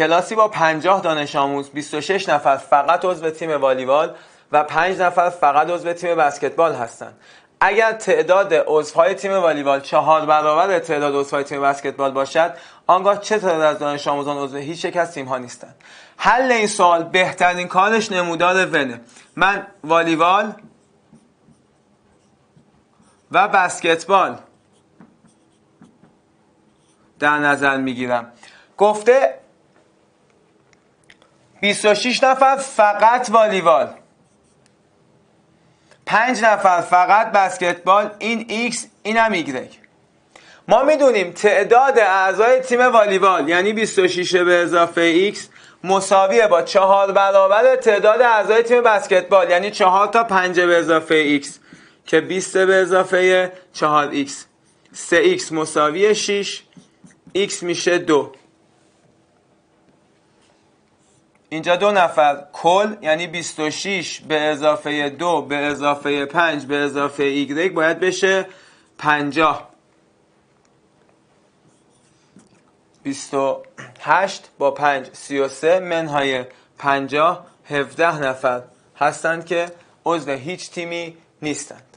کلاسی با 50 دانش آموز 26 نفر فقط عضو تیم والیبال و 5 نفر فقط عضو تیم بسکتبال هستند. اگر تعداد عضوهای تیم والیبال چهار برابر تعداد عضوهای تیم بسکتبال باشد آنگاه چه تعداد از دانش آموزان عضو هیچ یک از تیم ها نیستند؟ حل این سوال بهترین کارش نمودار ونه. من والیبال و بسکتبال در نظر می‌گیرم. گفته 26 نفر فقط والیبال. 5 نفر فقط بسکتبال. این X این هم Y ما می‌دونیم تعداد اعضای تیم والیبال یعنی 26 به اضافه X مساویه با چهار برابر تعداد اعضای تیم بسکتبال یعنی 4 تا 5 به اضافه X که 20 به اضافه 4X 3X مساوی 6 X میشه 2 اینجا دو نفر. کل یعنی 26 به اضافه 2 به اضافه 5 به اضافه Y باید بشه 50 28 با 5 33 منهای 50 17 نفر هستند که عضو هیچ تیمی نیستند.